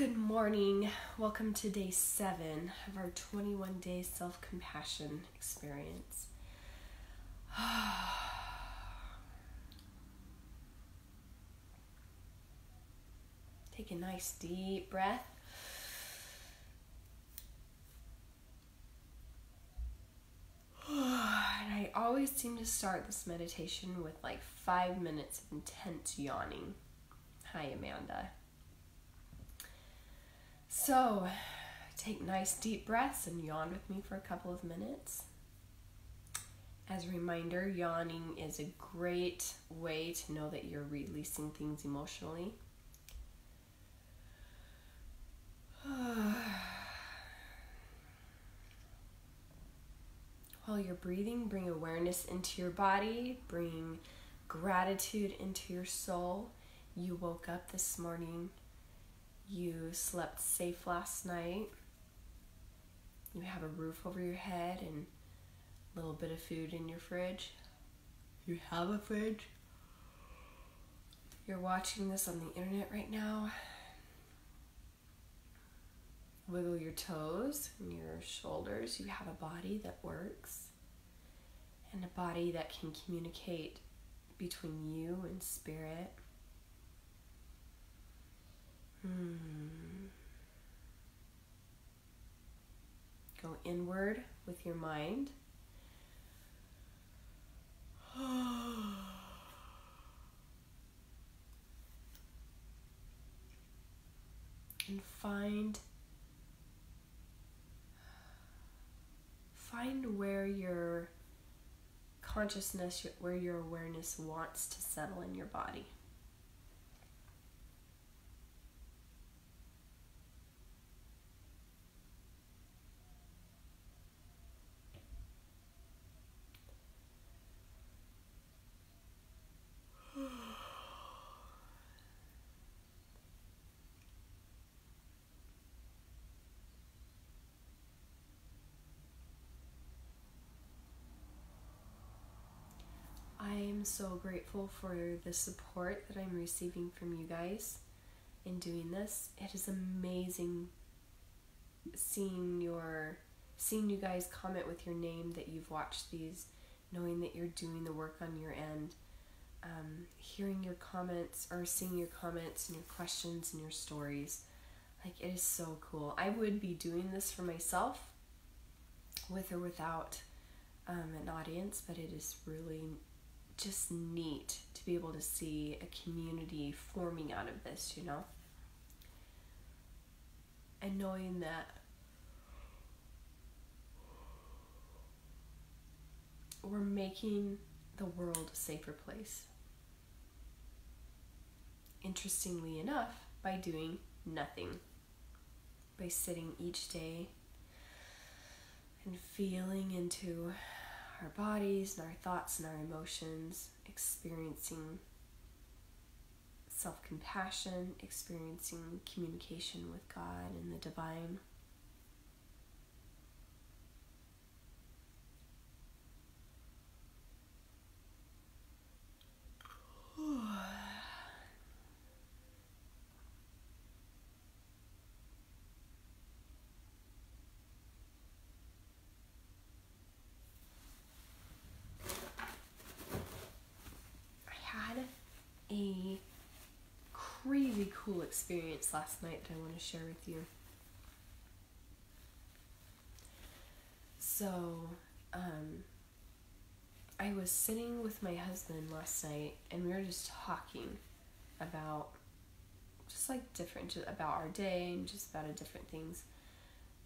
Good morning. Welcome to day seven of our 21 day self compassion experience. Take a nice deep breath. And I always seem to start this meditation with like five minutes of intense yawning. Hi, Amanda. So, take nice deep breaths and yawn with me for a couple of minutes. As a reminder, yawning is a great way to know that you're releasing things emotionally. While you're breathing, bring awareness into your body, bring gratitude into your soul. You woke up this morning, you slept safe last night, you have a roof over your head and a little bit of food in your fridge. You have a fridge. You're watching this on the internet right now. Wiggle your toes and your shoulders. You have a body that works and a body that can communicate between you and spirit. Hmm. Go inward with your mind. and find find where your consciousness where your awareness wants to settle in your body I'm so grateful for the support that I'm receiving from you guys in doing this. It is amazing seeing your seeing you guys comment with your name that you've watched these, knowing that you're doing the work on your end, um, hearing your comments or seeing your comments and your questions and your stories. Like it is so cool. I would be doing this for myself, with or without um, an audience, but it is really just neat to be able to see a community forming out of this, you know? And knowing that we're making the world a safer place. Interestingly enough, by doing nothing, by sitting each day and feeling into our bodies and our thoughts and our emotions, experiencing self compassion, experiencing communication with God and the divine. a crazy cool experience last night that I want to share with you. So, um, I was sitting with my husband last night and we were just talking about just like different about our day and just about different things.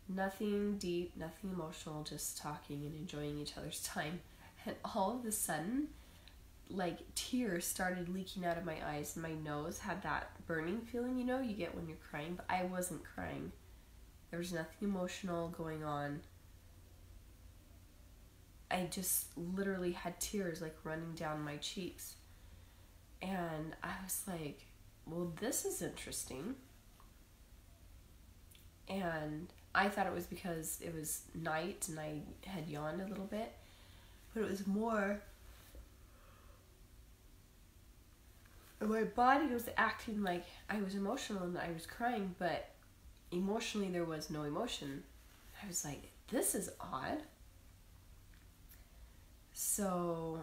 Nothing deep, nothing emotional, just talking and enjoying each other's time. And all of a sudden, like tears started leaking out of my eyes and my nose had that burning feeling you know you get when you're crying but i wasn't crying. There was nothing emotional going on. I just literally had tears like running down my cheeks. And i was like well this is interesting. And i thought it was because it was night and i had yawned a little bit but it was more my body was acting like I was emotional and I was crying, but emotionally, there was no emotion. I was like, this is odd. So,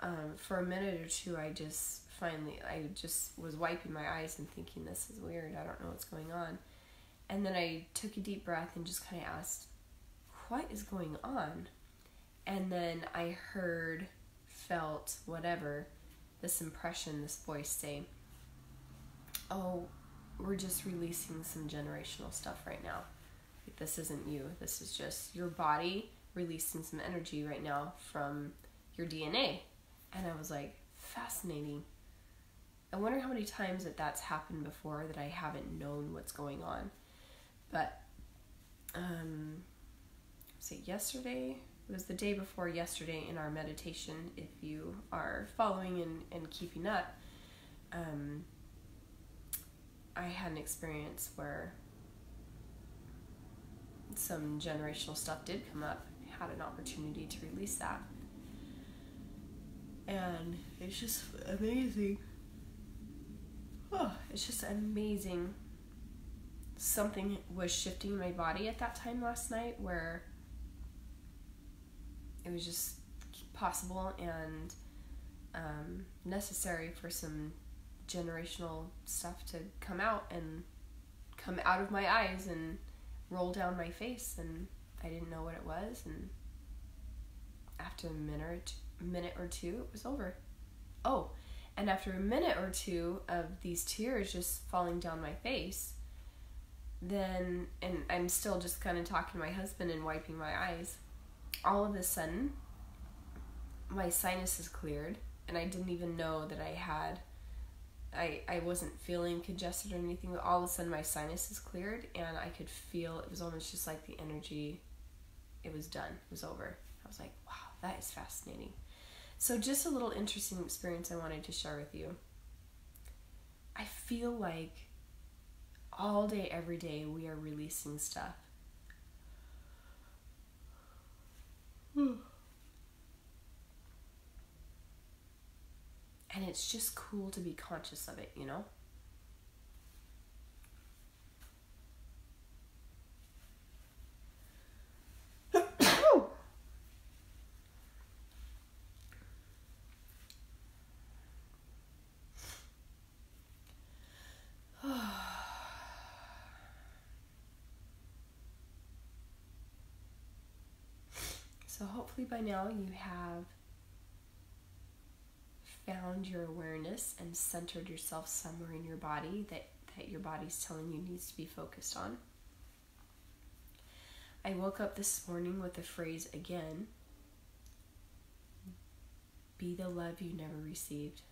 um, for a minute or two, I just finally, I just was wiping my eyes and thinking, this is weird. I don't know what's going on. And then I took a deep breath and just kind of asked, what is going on? And then I heard, felt, whatever, this impression, this voice say, oh, we're just releasing some generational stuff right now. This isn't you. This is just your body releasing some energy right now from your DNA. And I was like, fascinating. I wonder how many times that that's happened before that I haven't known what's going on. But, um, say yesterday, it was the day before yesterday in our meditation. If you are following and, and keeping up, um, I had an experience where some generational stuff did come up. I had an opportunity to release that. And it's just amazing. Oh, it's just amazing. Something was shifting in my body at that time last night where it was just possible and um, necessary for some generational stuff to come out and come out of my eyes and roll down my face and I didn't know what it was and after a minute minute or two it was over. Oh, and after a minute or two of these tears just falling down my face, then and I'm still just kind of talking to my husband and wiping my eyes. All of a sudden, my sinuses cleared and I didn't even know that I had I, I wasn't feeling congested or anything, but all of a sudden my sinuses cleared and I could feel it was almost just like the energy, it was done, it was over. I was like, wow, that is fascinating. So, just a little interesting experience I wanted to share with you. I feel like all day, every day, we are releasing stuff. And it's just cool to be conscious of it, you know? so hopefully by now you have found your awareness and centered yourself somewhere in your body that, that your body's telling you needs to be focused on. I woke up this morning with the phrase again be the love you never received.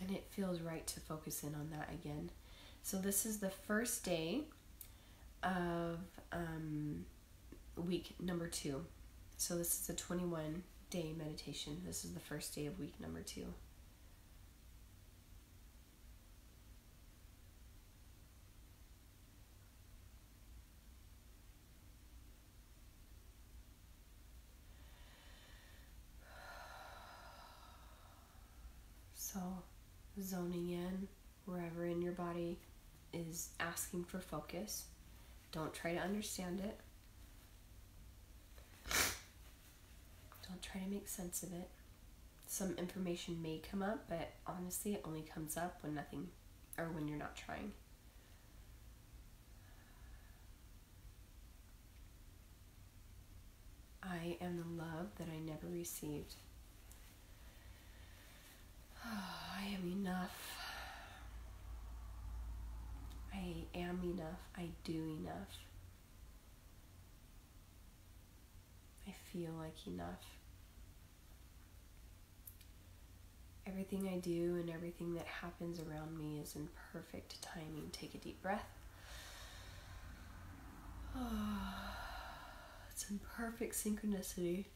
And it feels right to focus in on that again. So, this is the first day of um, week number two. So, this is a 21 day meditation. This is the first day of week number two. So, zoning in wherever in your body is asking for focus. Don't try to understand it. Don't try to make sense of it. Some information may come up, but honestly, it only comes up when nothing or when you're not trying. I am the love that I never received. I am enough. I am enough. I do enough. I feel like enough. Everything I do and everything that happens around me is in perfect timing. Take a deep breath. it's in perfect synchronicity.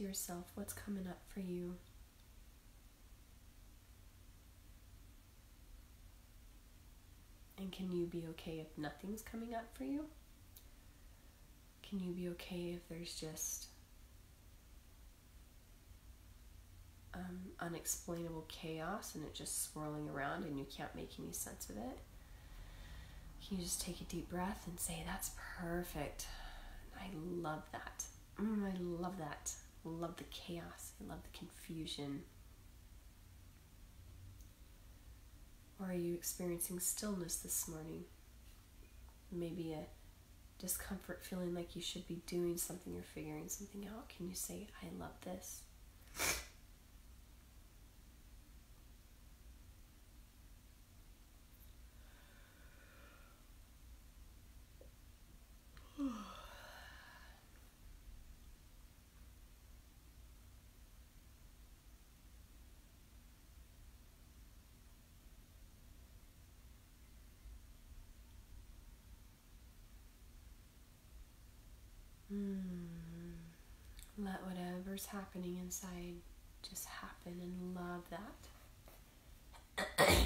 Yourself. What's coming up for you? And can you be okay if nothing's coming up for you? Can you be okay if there's just um, unexplainable chaos and it just swirling around and you can't make any sense of it? Can you just take a deep breath and say, That's perfect? I love that. Mm, I love that. Love the chaos. I love the confusion. Or are you experiencing stillness this morning? Maybe a discomfort feeling like you should be doing something or figuring something out. Can you say, I love this? Hmm. Let whatever's happening inside just happen and love that.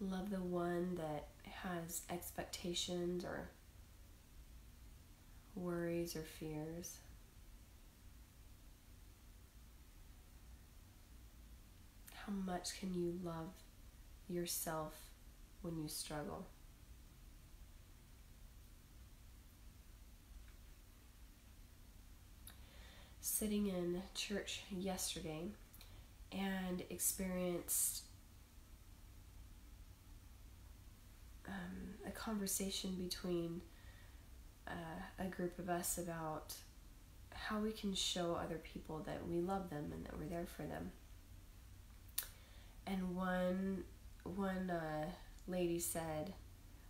love the one that has expectations or worries or fears. How much can you love yourself when you struggle? Sitting in church yesterday and experienced um, a conversation between uh, a group of us about how we can show other people that we love them and that we're there for them. And one one uh, lady said,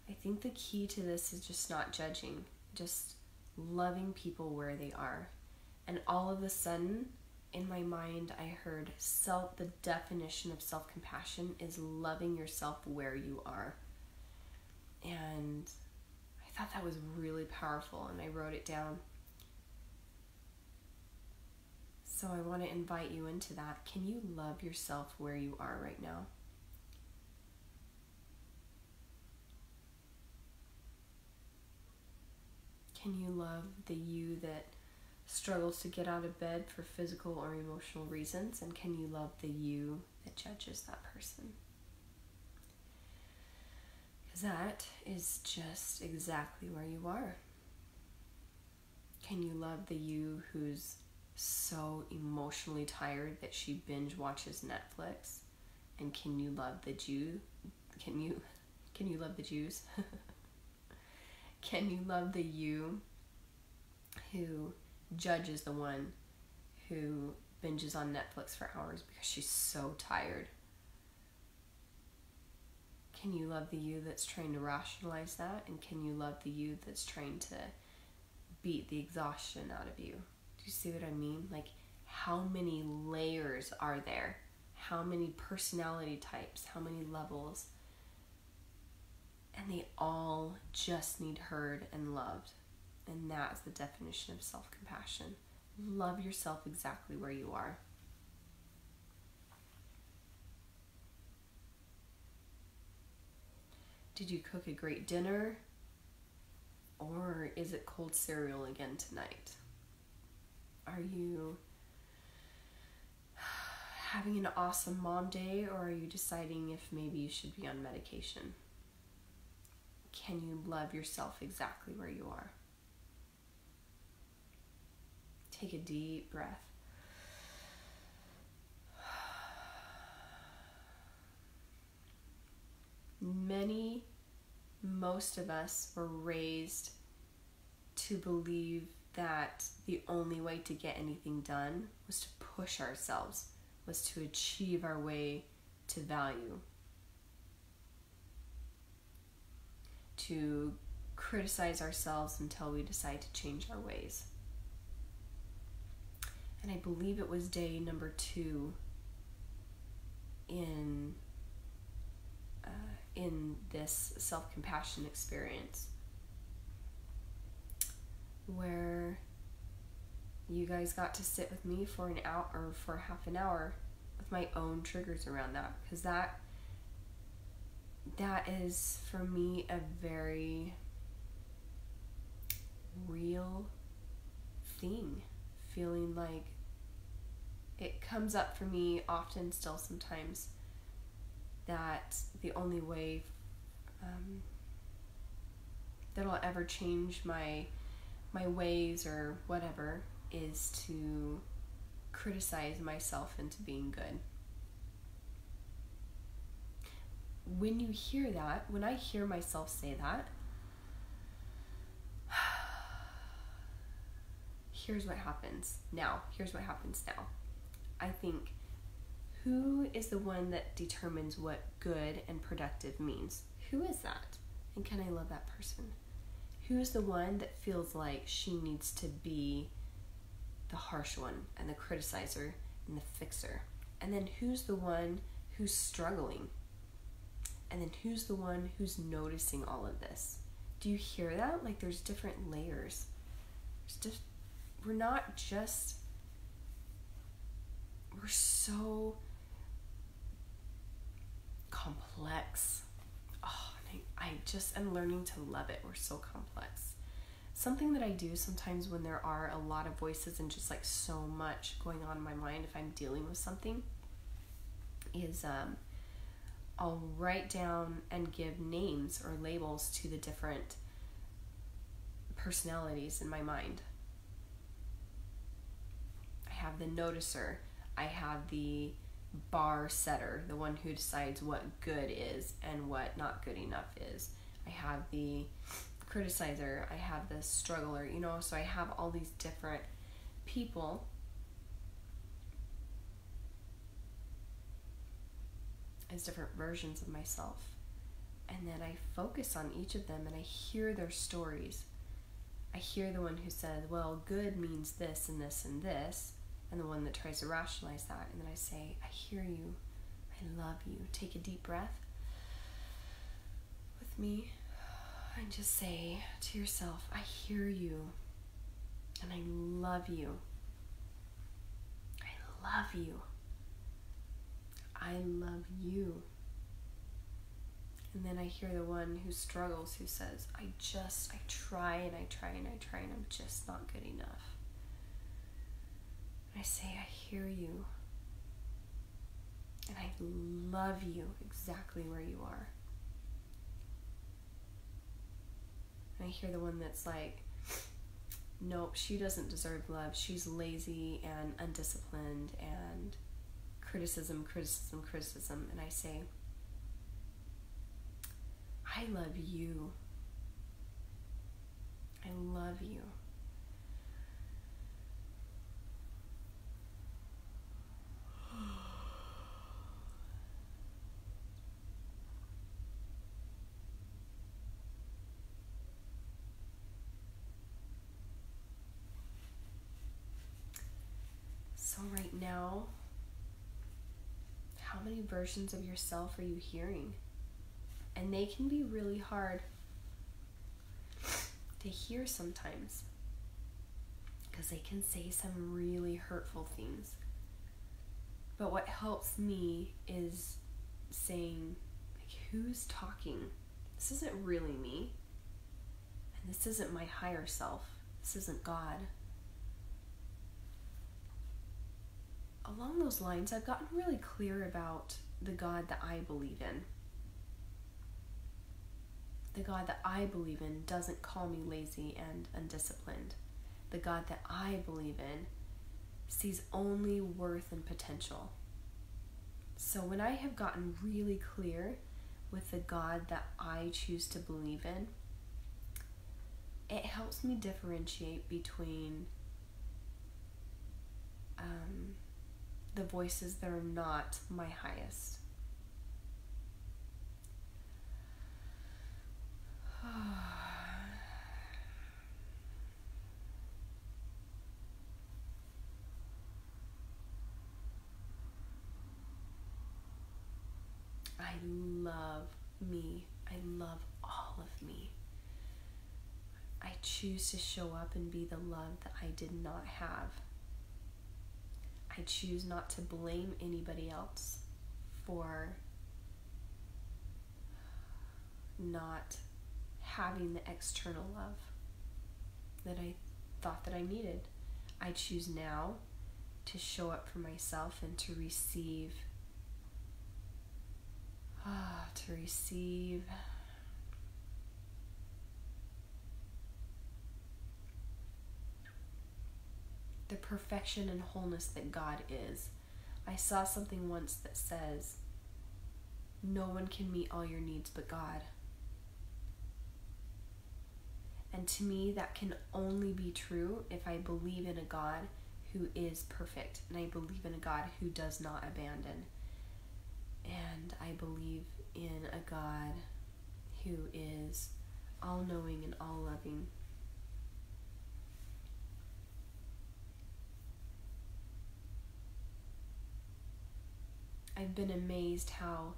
"I think the key to this is just not judging, just loving people where they are." And all of a sudden, in my mind, I heard self. The definition of self compassion is loving yourself where you are. And I thought that was really powerful, and I wrote it down. So I want to invite you into that. Can you love yourself where you are right now? Can you love the you that struggles to get out of bed for physical or emotional reasons? And can you love the you that judges that person? Because that is just exactly where you are. Can you love the you who's so emotionally tired that she binge watches Netflix? And can you love the Jew? Can you can you love the Jews? can you love the you who Judge is the one who binges on Netflix for hours because she's so tired. Can you love the you that's trying to rationalize that? And can you love the you that's trying to beat the exhaustion out of you? Do you see what I mean? Like, how many layers are there? How many personality types? How many levels? And they all just need heard and loved. And that's the definition of self compassion. Love yourself exactly where you are. Did you cook a great dinner? Or is it cold cereal again tonight? Are you having an awesome mom day or are you deciding if maybe you should be on medication? Can you love yourself exactly where you are? Take a deep breath. Many, most of us were raised to believe that the only way to get anything done was to push ourselves, was to achieve our way to value, to criticize ourselves until we decide to change our ways and I believe it was day number two in uh, in this self compassion experience where you guys got to sit with me for an hour or for half an hour with my own triggers around that. Because that that is for me a very real thing feeling like it comes up for me often still sometimes that the only way um, that I'll ever change my my ways or whatever is to criticize myself into being good. When you hear that, when I hear myself say that, here's what happens now. Here's what happens now. I think who is the one that determines what good and productive means? Who is that? And can I love that person? Who's the one that feels like she needs to be the harsh one and the criticizer and the fixer? And then who's the one who's struggling? And then who's the one who's noticing all of this? Do you hear that? Like there's different layers. There's just we're not just we're so complex. Oh, I, I just am learning to love it. We're so complex. Something that I do sometimes when there are a lot of voices and just like so much going on in my mind, if I'm dealing with something, is um, I'll write down and give names or labels to the different personalities in my mind. Have the noticer, I have the bar setter, the one who decides what good is and what not good enough is. I have the criticizer, I have the struggler, you know, so I have all these different people. As different versions of myself. And then I focus on each of them and I hear their stories. I hear the one who says, well, good means this and this and this and the one that tries to rationalize that. And then I say, I hear you. I love you. Take a deep breath with me and just say to yourself, I hear you and I love you. I love you. I love you. And then I hear the one who struggles who says, I just, I try and I try and I try and I'm just not good enough. I say, I hear you. And I love you exactly where you are. And I hear the one that's like, nope, she doesn't deserve love. She's lazy and undisciplined and criticism, criticism, criticism. And I say, I love you. I love you. So, right now, how many versions of yourself are you hearing? And they can be really hard to hear sometimes because they can say some really hurtful things. But what helps me is saying, like, who's talking? This isn't really me. And this isn't my higher self. This isn't God. Along those lines, I've gotten really clear about the God that I believe in. The God that I believe in doesn't call me lazy and undisciplined. The God that I believe in sees only worth and potential. So when I have gotten really clear with the God that I choose to believe in, it helps me differentiate between um, the voices that are not my highest. I love me. I love all of me. I choose to show up and be the love that I did not have. I choose not to blame anybody else for not having the external love that I thought that I needed. I choose now to show up for myself and to receive ah, to receive the perfection and wholeness that God is. I saw something once that says, No one can meet all your needs but God. And to me, that can only be true if I believe in a God who is perfect and I believe in a God who does not abandon. And I believe in a God who is all knowing and all loving. I've been amazed how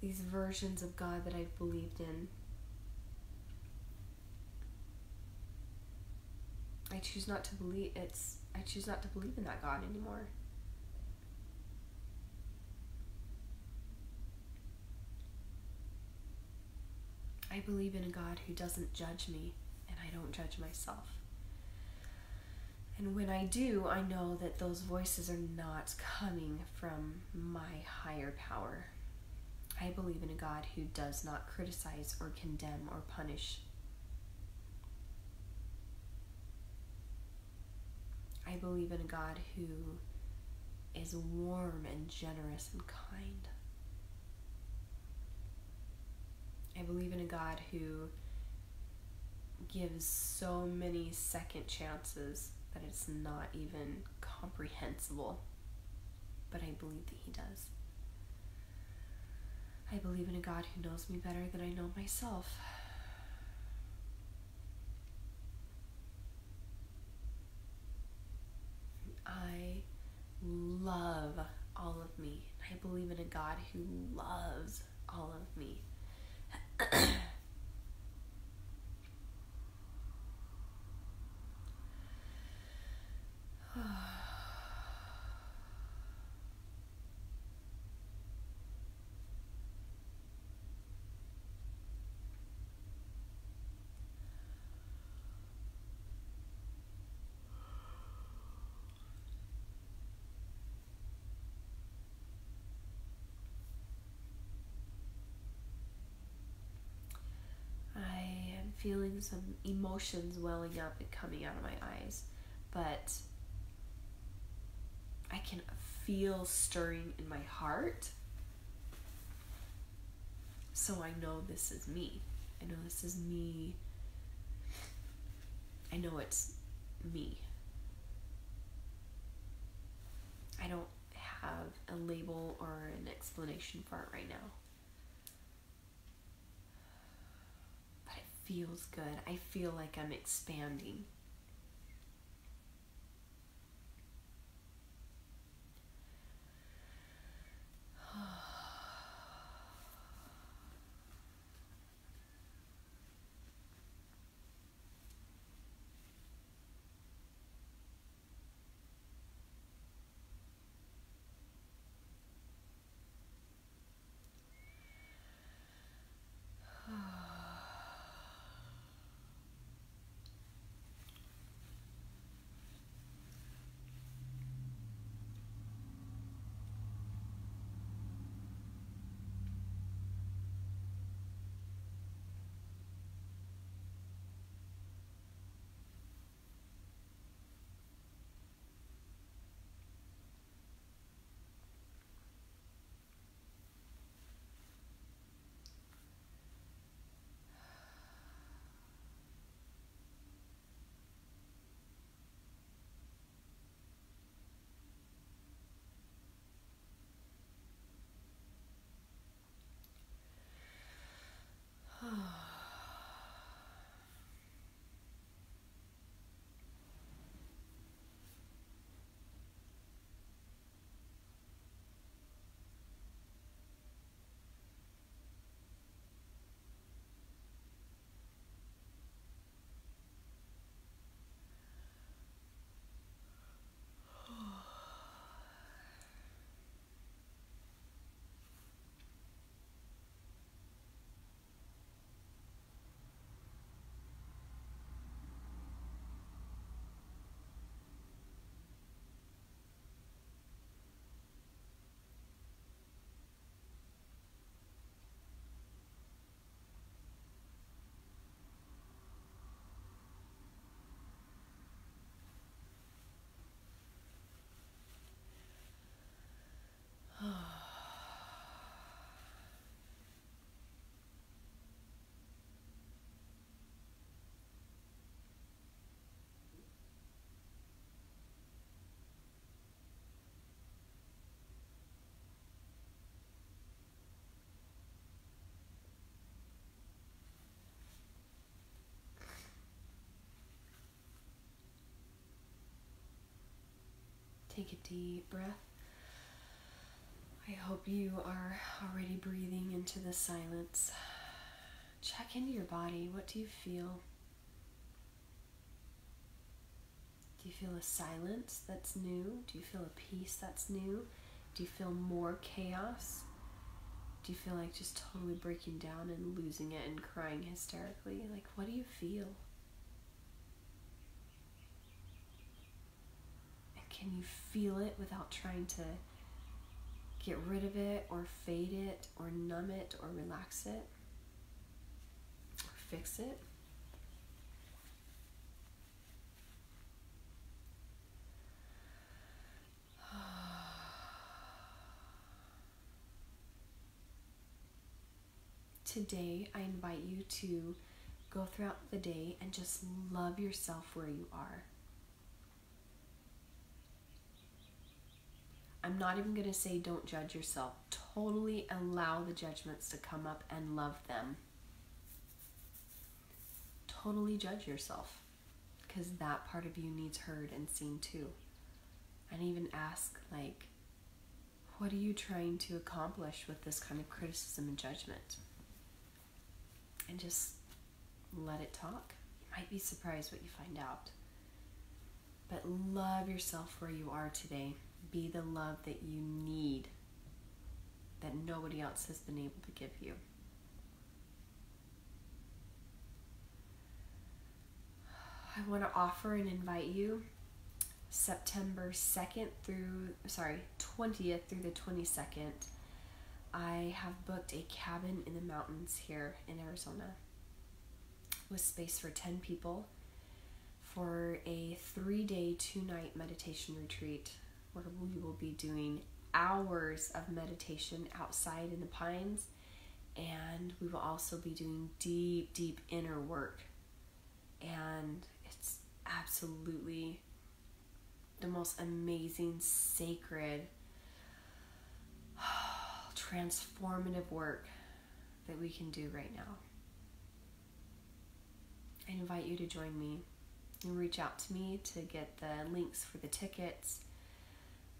these versions of God that I've believed in, I choose not to believe it's I choose not to believe in that God anymore. I believe in a God who doesn't judge me and I don't judge myself. And when I do, I know that those voices are not coming from my higher power. I believe in a God who does not criticize or condemn or punish. I believe in a God who is warm and generous and kind. I believe in a God who gives so many second chances that it's not even comprehensible. But I believe that He does. I believe in a God who knows me better than I know myself. I love all of me. I believe in a God who loves all of me. feeling some emotions welling up and coming out of my eyes, but I can feel stirring in my heart. So I know this is me. I know this is me. I know it's me. I don't have a label or an explanation for it right now. Feels good. I feel like I'm expanding. Take a deep breath. I hope you are already breathing into the silence. Check into your body. What do you feel? Do you feel a silence that's new? Do you feel a peace that's new? Do you feel more chaos? Do you feel like just totally breaking down and losing it and crying hysterically? Like, what do you feel? Can you feel it without trying to get rid of it or fade it or numb it or relax it or fix it? Today, I invite you to go throughout the day and just love yourself where you are. I'm not even going to say don't judge yourself. Totally allow the judgments to come up and love them. Totally judge yourself because that part of you needs heard and seen too. And even ask, like, what are you trying to accomplish with this kind of criticism and judgment? and just let it talk. You might be surprised what you find out. But love yourself where you are today. Be the love that you need that nobody else has been able to give you. I want to offer and invite you September 2nd through, sorry, 20th through the 22nd I have booked a cabin in the mountains here in Arizona with space for 10 people for a three day, two night meditation retreat where we will be doing hours of meditation outside in the pines and we will also be doing deep, deep inner work. And it's absolutely the most amazing, sacred transformative work that we can do right now. I invite you to join me and reach out to me to get the links for the tickets.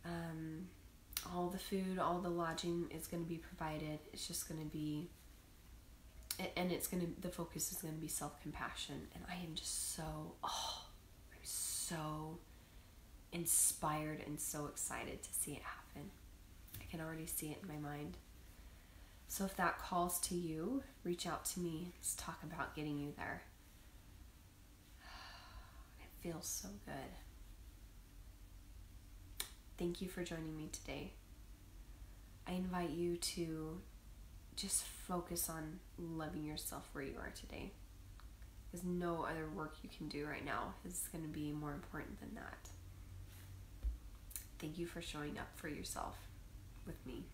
Um, all the food, all the lodging is going to be provided. It's just going to be, and it's going to, the focus is going to be self compassion. And I am just so, oh, I'm so inspired and so excited to see it happen I can already see it in my mind. So if that calls to you, reach out to me. Let's talk about getting you there. It feels so good. Thank you for joining me today. I invite you to just focus on loving yourself where you are today. Because no other work you can do right now is going to be more important than that. Thank you for showing up for yourself with me.